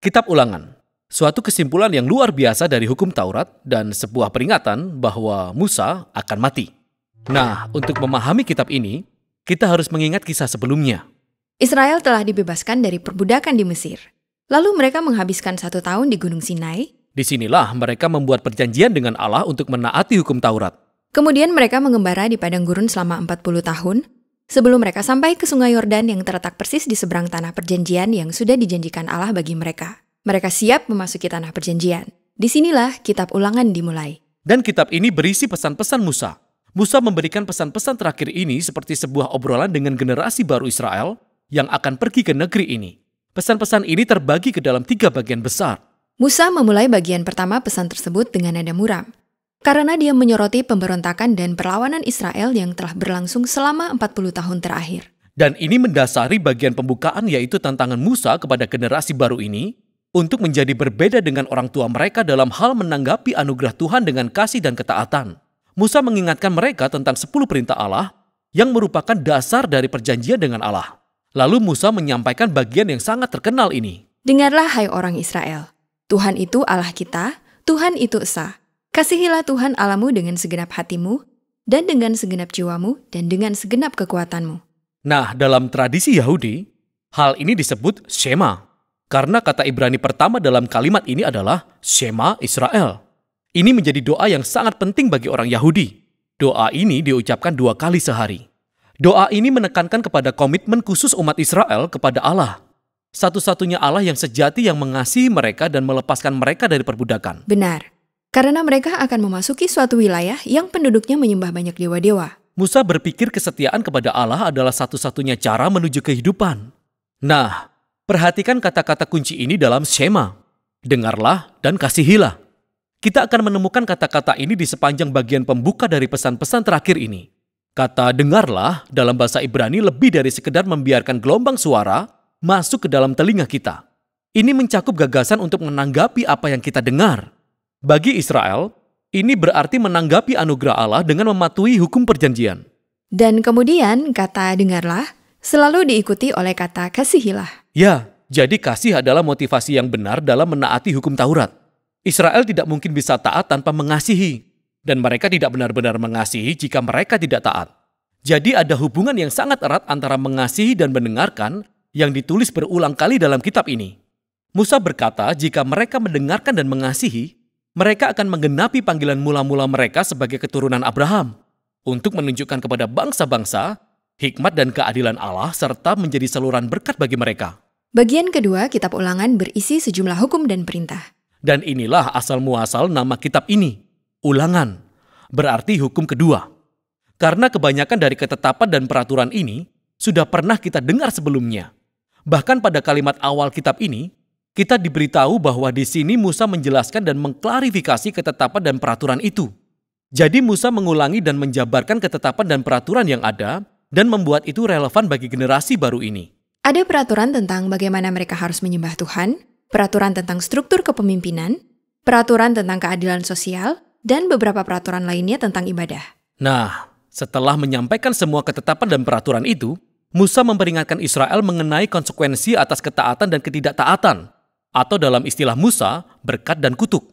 Kitab Ulangan, suatu kesimpulan yang luar biasa dari hukum Taurat dan sebuah peringatan bahwa Musa akan mati. Nah, untuk memahami kitab ini, kita harus mengingat kisah sebelumnya. Israel telah dibebaskan dari perbudakan di Mesir. Lalu mereka menghabiskan satu tahun di Gunung Sinai. Di sinilah mereka membuat perjanjian dengan Allah untuk menaati hukum Taurat. Kemudian mereka mengembara di padang gurun selama 40 tahun, sebelum mereka sampai ke sungai Yordan yang terletak persis di seberang tanah perjanjian yang sudah dijanjikan Allah bagi mereka. Mereka siap memasuki tanah perjanjian. Di sinilah kitab ulangan dimulai. Dan kitab ini berisi pesan-pesan Musa. Musa memberikan pesan-pesan terakhir ini seperti sebuah obrolan dengan generasi baru Israel yang akan pergi ke negeri ini. Pesan-pesan ini terbagi ke dalam tiga bagian besar. Musa memulai bagian pertama pesan tersebut dengan nada muram. Karena dia menyoroti pemberontakan dan perlawanan Israel yang telah berlangsung selama 40 tahun terakhir. Dan ini mendasari bagian pembukaan yaitu tantangan Musa kepada generasi baru ini untuk menjadi berbeda dengan orang tua mereka dalam hal menanggapi anugerah Tuhan dengan kasih dan ketaatan. Musa mengingatkan mereka tentang sepuluh perintah Allah yang merupakan dasar dari perjanjian dengan Allah. Lalu Musa menyampaikan bagian yang sangat terkenal ini. Dengarlah hai orang Israel, Tuhan itu Allah kita, Tuhan itu Esa. Kasihilah Tuhan Alamu dengan segenap hatimu, dan dengan segenap jiwamu, dan dengan segenap kekuatanmu. Nah, dalam tradisi Yahudi, hal ini disebut Shema. Karena kata Ibrani pertama dalam kalimat ini adalah Shema Israel. Ini menjadi doa yang sangat penting bagi orang Yahudi. Doa ini diucapkan dua kali sehari. Doa ini menekankan kepada komitmen khusus umat Israel kepada Allah. Satu-satunya Allah yang sejati yang mengasihi mereka dan melepaskan mereka dari perbudakan. Benar. Karena mereka akan memasuki suatu wilayah yang penduduknya menyembah banyak dewa-dewa. Musa berpikir kesetiaan kepada Allah adalah satu-satunya cara menuju kehidupan. Nah, perhatikan kata-kata kunci ini dalam Shema. Dengarlah dan kasihilah. Kita akan menemukan kata-kata ini di sepanjang bagian pembuka dari pesan-pesan terakhir ini. Kata dengarlah dalam bahasa Ibrani lebih dari sekedar membiarkan gelombang suara masuk ke dalam telinga kita. Ini mencakup gagasan untuk menanggapi apa yang kita dengar. Bagi Israel, ini berarti menanggapi anugerah Allah dengan mematuhi hukum perjanjian. Dan kemudian kata dengarlah selalu diikuti oleh kata kasihilah. Ya, jadi kasih adalah motivasi yang benar dalam menaati hukum Taurat. Israel tidak mungkin bisa taat tanpa mengasihi, dan mereka tidak benar-benar mengasihi jika mereka tidak taat. Jadi ada hubungan yang sangat erat antara mengasihi dan mendengarkan yang ditulis berulang kali dalam kitab ini. Musa berkata jika mereka mendengarkan dan mengasihi, mereka akan menggenapi panggilan mula-mula mereka sebagai keturunan Abraham untuk menunjukkan kepada bangsa-bangsa hikmat dan keadilan Allah serta menjadi saluran berkat bagi mereka. Bagian kedua, kitab ulangan berisi sejumlah hukum dan perintah. Dan inilah asal muasal nama kitab ini, ulangan, berarti hukum kedua. Karena kebanyakan dari ketetapan dan peraturan ini sudah pernah kita dengar sebelumnya. Bahkan pada kalimat awal kitab ini, kita diberitahu bahwa di sini Musa menjelaskan dan mengklarifikasi ketetapan dan peraturan itu. Jadi Musa mengulangi dan menjabarkan ketetapan dan peraturan yang ada dan membuat itu relevan bagi generasi baru ini. Ada peraturan tentang bagaimana mereka harus menyembah Tuhan, peraturan tentang struktur kepemimpinan, peraturan tentang keadilan sosial, dan beberapa peraturan lainnya tentang ibadah. Nah, setelah menyampaikan semua ketetapan dan peraturan itu, Musa memperingatkan Israel mengenai konsekuensi atas ketaatan dan ketidaktaatan atau dalam istilah Musa, berkat dan kutuk.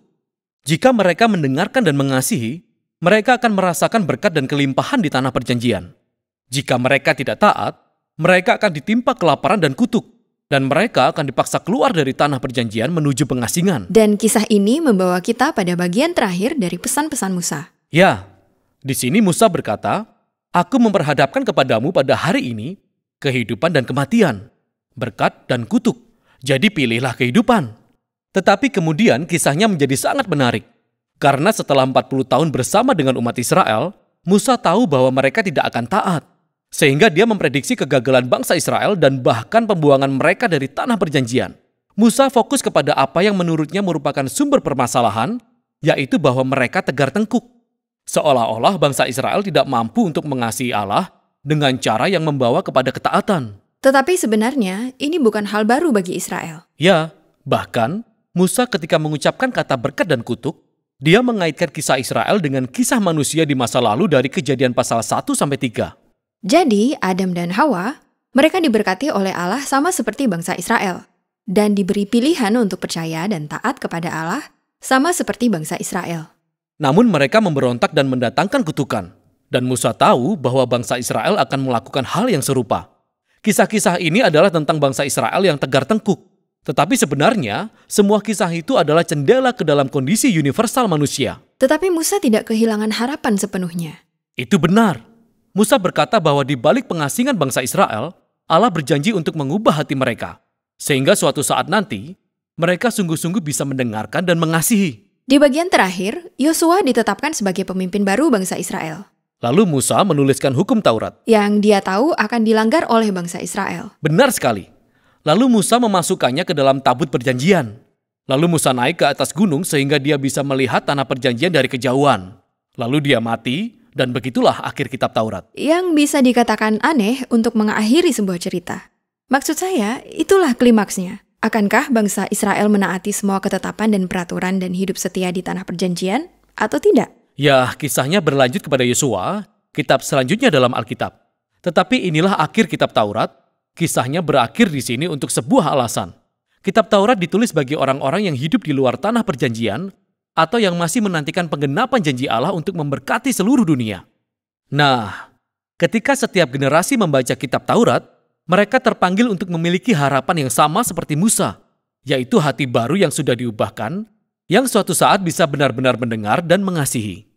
Jika mereka mendengarkan dan mengasihi, mereka akan merasakan berkat dan kelimpahan di tanah perjanjian. Jika mereka tidak taat, mereka akan ditimpa kelaparan dan kutuk, dan mereka akan dipaksa keluar dari tanah perjanjian menuju pengasingan. Dan kisah ini membawa kita pada bagian terakhir dari pesan-pesan Musa. Ya, di sini Musa berkata, Aku memperhadapkan kepadamu pada hari ini kehidupan dan kematian, berkat dan kutuk. Jadi pilihlah kehidupan. Tetapi kemudian kisahnya menjadi sangat menarik. Karena setelah 40 tahun bersama dengan umat Israel, Musa tahu bahwa mereka tidak akan taat. Sehingga dia memprediksi kegagalan bangsa Israel dan bahkan pembuangan mereka dari tanah perjanjian. Musa fokus kepada apa yang menurutnya merupakan sumber permasalahan, yaitu bahwa mereka tegar tengkuk. Seolah-olah bangsa Israel tidak mampu untuk mengasihi Allah dengan cara yang membawa kepada ketaatan. Tetapi sebenarnya ini bukan hal baru bagi Israel. Ya, bahkan Musa ketika mengucapkan kata berkat dan kutuk, dia mengaitkan kisah Israel dengan kisah manusia di masa lalu dari kejadian pasal 1 sampai 3. Jadi Adam dan Hawa, mereka diberkati oleh Allah sama seperti bangsa Israel. dan diberi pilihan untuk percaya dan taat kepada Allah, sama seperti bangsa Israel. Namun mereka memberontak dan mendatangkan kutukan. Dan Musa tahu bahwa bangsa Israel akan melakukan hal yang serupa. Kisah-kisah ini adalah tentang bangsa Israel yang tegar tengkuk. Tetapi sebenarnya, semua kisah itu adalah jendela ke dalam kondisi universal manusia. Tetapi Musa tidak kehilangan harapan sepenuhnya. Itu benar. Musa berkata bahwa di balik pengasingan bangsa Israel, Allah berjanji untuk mengubah hati mereka. Sehingga suatu saat nanti, mereka sungguh-sungguh bisa mendengarkan dan mengasihi. Di bagian terakhir, Yosua ditetapkan sebagai pemimpin baru bangsa Israel. Lalu Musa menuliskan hukum Taurat. Yang dia tahu akan dilanggar oleh bangsa Israel. Benar sekali. Lalu Musa memasukkannya ke dalam tabut perjanjian. Lalu Musa naik ke atas gunung sehingga dia bisa melihat tanah perjanjian dari kejauhan. Lalu dia mati, dan begitulah akhir kitab Taurat. Yang bisa dikatakan aneh untuk mengakhiri sebuah cerita. Maksud saya, itulah klimaksnya. Akankah bangsa Israel menaati semua ketetapan dan peraturan dan hidup setia di tanah perjanjian, atau tidak? Ya, kisahnya berlanjut kepada Yosua, kitab selanjutnya dalam Alkitab. Tetapi inilah akhir kitab Taurat, kisahnya berakhir di sini untuk sebuah alasan. Kitab Taurat ditulis bagi orang-orang yang hidup di luar tanah perjanjian atau yang masih menantikan penggenapan janji Allah untuk memberkati seluruh dunia. Nah, ketika setiap generasi membaca kitab Taurat, mereka terpanggil untuk memiliki harapan yang sama seperti Musa, yaitu hati baru yang sudah diubahkan, yang suatu saat bisa benar-benar mendengar dan mengasihi.